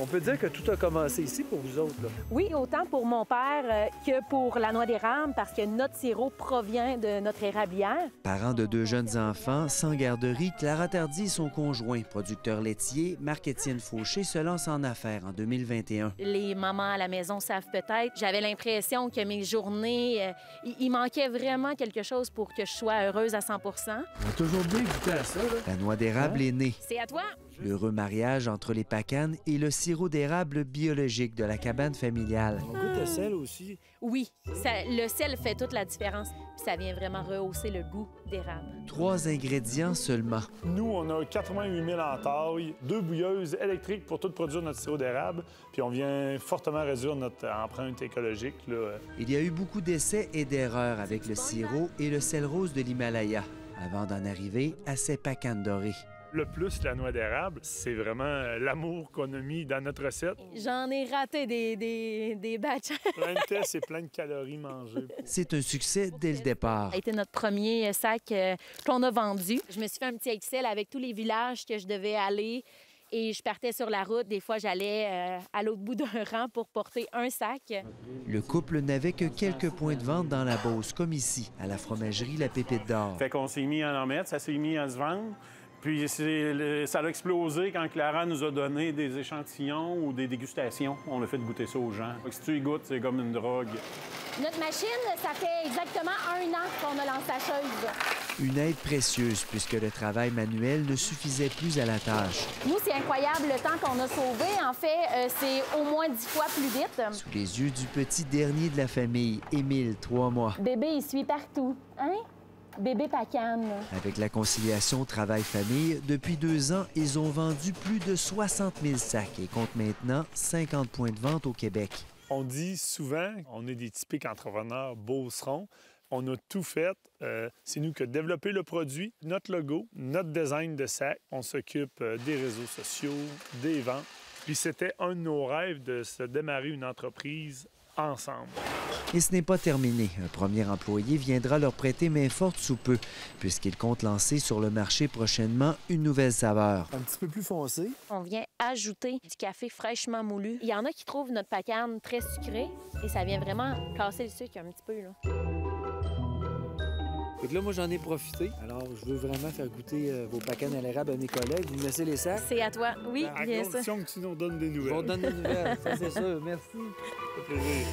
On peut dire que tout a commencé ici pour vous autres. Là. Oui, autant pour mon père euh, que pour la noix d'érable, parce que notre sirop provient de notre érablière. Parent de deux jeunes enfants, sans garderie, Clara Tardy et son conjoint, producteur laitier, Marc-Étienne Fauché, se lance en affaires en 2021. Les mamans à la maison savent peut-être. J'avais l'impression que mes journées, euh, il manquait vraiment quelque chose pour que je sois heureuse à 100% On a toujours bien goûté à ça. Là. La noix d'érable est née. C'est à toi. L'heureux mariage entre les pacanes et le sirop d'érable biologique de la cabane familiale. On goûte le sel aussi. Oui, ça- le sel fait toute la différence. Puis ça vient vraiment rehausser le goût d'érable. Trois ingrédients seulement. Nous, on a 88 000 en taille, deux bouilleuses électriques pour tout produire notre sirop d'érable, puis on vient fortement réduire notre empreinte écologique. Là. Il y a eu beaucoup d'essais et d'erreurs avec le sirop et le sel rose de l'Himalaya, avant d'en arriver à ces pacanes dorées. Le plus, la noix d'érable, c'est vraiment euh, l'amour qu'on a mis dans notre recette. J'en ai raté des, des, des batchs. Plein de tests et plein de calories mangées. C'est un succès dès le départ. Ça a été notre premier sac euh, qu'on a vendu. Je me suis fait un petit Excel avec tous les villages que je devais aller. Et je partais sur la route. Des fois, j'allais euh, à l'autre bout d'un rang pour porter un sac. Le couple n'avait que quelques points de vente dans la Beauce, comme ici, à la fromagerie La Pépite d'Or. Fait qu'on s'est mis à en mettre, ça s'est mis à se vendre. Puis ça a explosé quand Clara nous a donné des échantillons ou des dégustations. On a fait goûter ça aux gens. Fait que si tu y goûtes, c'est comme une drogue. Notre machine, ça fait exactement un an qu'on a lancé la chose. Une aide précieuse puisque le travail manuel ne suffisait plus à la tâche. Nous, c'est incroyable le temps qu'on a sauvé. En fait, euh, c'est au moins dix fois plus vite. Sous les yeux du petit dernier de la famille, Émile, trois mois. Bébé, il suit partout. Hein? Bébé pacane. Avec la conciliation travail-famille, depuis deux ans, ils ont vendu plus de 60 000 sacs et comptent maintenant 50 points de vente au Québec. On dit souvent, on est des typiques entrepreneurs beaucerons. On a tout fait. Euh, c'est nous qui avons développé le produit, notre logo, notre design de sac. On s'occupe euh, des réseaux sociaux, des ventes. Puis c'était un de nos rêves de se démarrer une entreprise ensemble. Et ce n'est pas terminé. Un premier employé viendra leur prêter main forte sous peu, puisqu'il compte lancer sur le marché prochainement une nouvelle saveur. Un petit peu plus foncé. On vient ajouter du café fraîchement moulu. Il y en a qui trouvent notre pacane très sucré et ça vient vraiment casser le sucre un petit peu. Là. Fait que là, moi, j'en ai profité. Alors, je veux vraiment faire goûter euh, vos pacanes à l'érable à mes collègues. Vous me laissez les sacs? C'est à toi. Oui, À bien ça. condition que tu nous donnes des nouvelles. vous donner des nouvelles. Ça, c'est sûr. Merci. Ça fait plaisir.